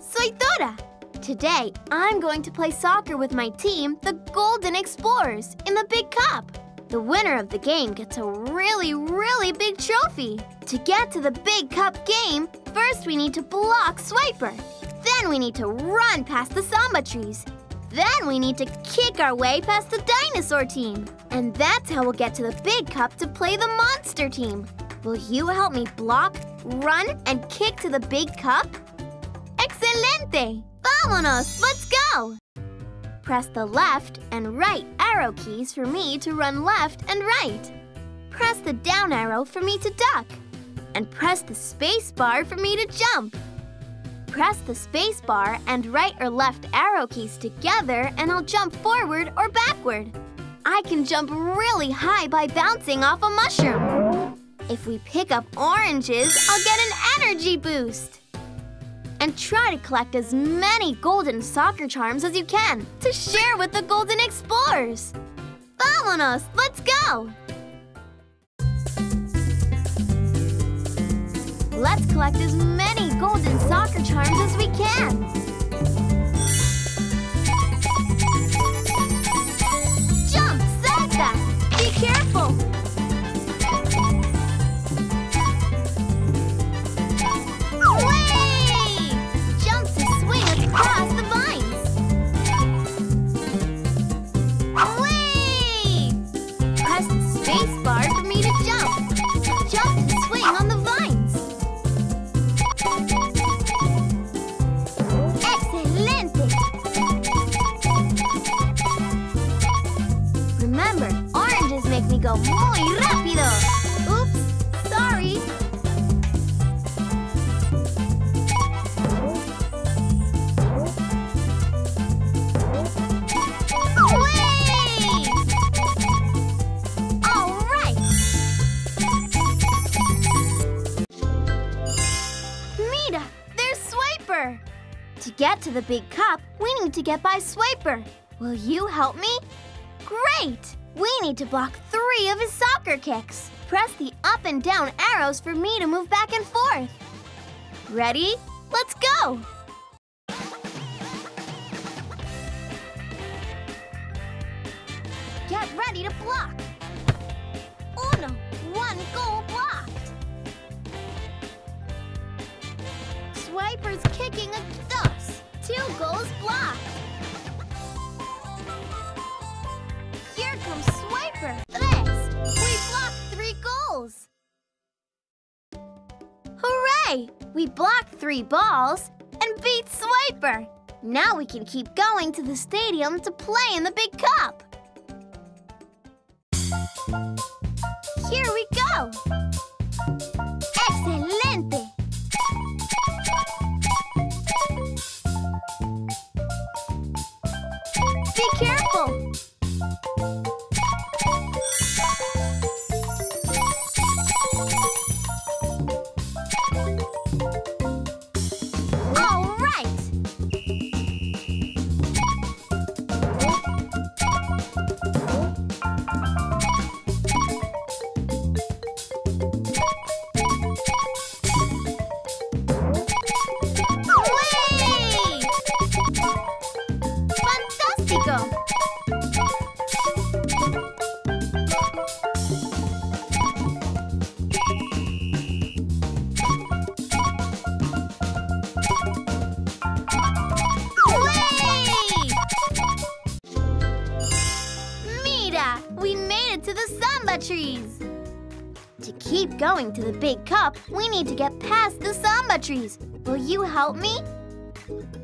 Soy Dora. Today, I'm going to play soccer with my team, the Golden Explorers, in the Big Cup. The winner of the game gets a really, really big trophy. To get to the Big Cup game, first we need to block Swiper. Then we need to run past the Samba trees. Then we need to kick our way past the dinosaur team. And that's how we'll get to the Big Cup to play the monster team. Will you help me block, run, and kick to the Big Cup? Excelente! Vámonos! Let's go! Press the left and right arrow keys for me to run left and right. Press the down arrow for me to duck. And press the space bar for me to jump. Press the space bar and right or left arrow keys together and I'll jump forward or backward. I can jump really high by bouncing off a mushroom. If we pick up oranges, I'll get an energy boost try to collect as many golden soccer charms as you can to share with the Golden Explorers. Vámonos! Let's go! Let's collect as many golden soccer charms as we can. Muy rápido. Oops, sorry. All right. There's Swiper. To get to the big cup, we need to get by Swiper. Will you help me? Great! We need to block three of his soccer kicks. Press the up and down arrows for me to move back and forth. Ready? Let's go! Get ready to block. Uno, one goal blocked. Swiper's kicking a dos. Two goals blocked. Three goals. Hooray! We blocked three balls and beat Swiper. Now we can keep going to the stadium to play in the big cup. Here we go! Excelente! Be careful! To the samba trees. To keep going to the big cup, we need to get past the samba trees. Will you help me?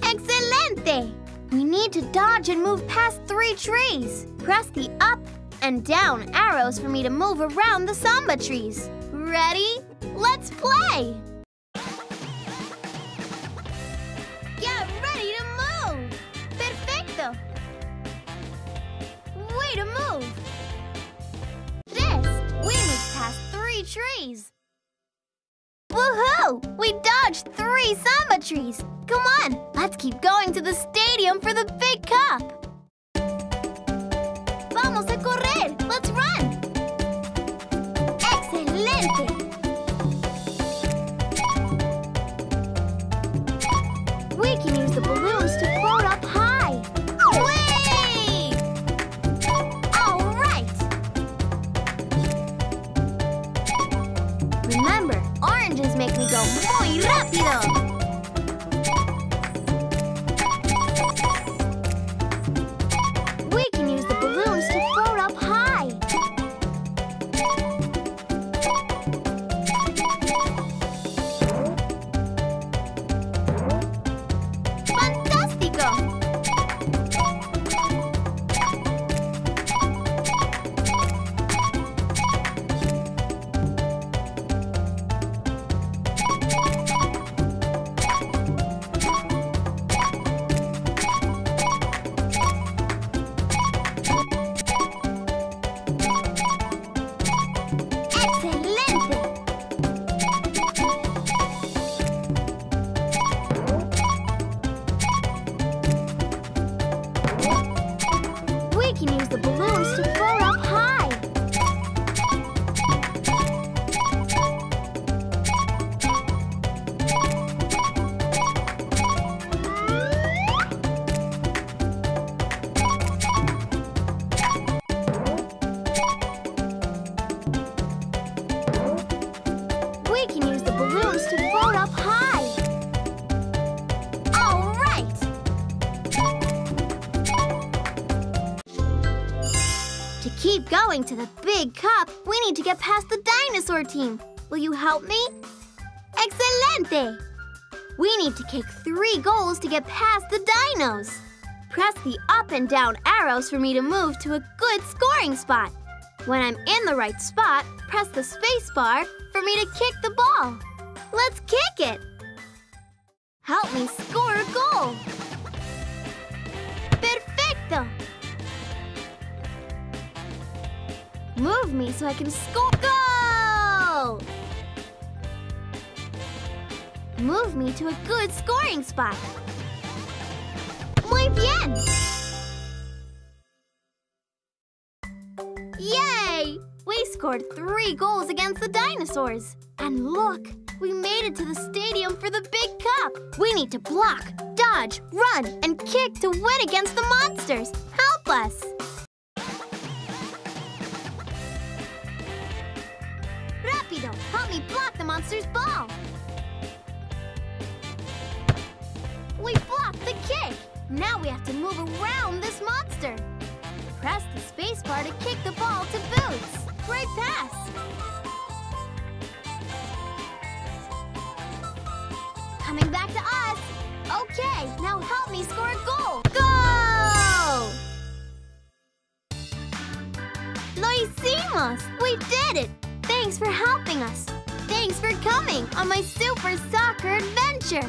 Excelente! We need to dodge and move past three trees. Press the up and down arrows for me to move around the samba trees. Ready? Let's play! Trees. Woohoo! We dodged three samba trees. Come on, let's keep going to the stadium for the big cup. Vamos a correr. Let's Remember, oranges make me go muy rápido. Keep going to the big cup, we need to get past the dinosaur team. Will you help me? Excelente! We need to kick three goals to get past the dinos. Press the up and down arrows for me to move to a good scoring spot. When I'm in the right spot, press the space bar for me to kick the ball. Let's kick it! Help me score a goal! Perfecto! Move me so I can score. Go! Move me to a good scoring spot. Muy bien! Yay! We scored three goals against the dinosaurs. And look, we made it to the stadium for the big cup. We need to block, dodge, run, and kick to win against the monsters. Help us! Me block the monster's ball. We blocked the kick. Now we have to move around this monster. Press the space bar to kick the ball to Boots. Great pass. Coming back to us. Okay, now help me score a goal. Go! Lo hicimos! We did it! Thanks for helping us. Thanks for coming on my super soccer adventure.